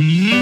Mm-hmm.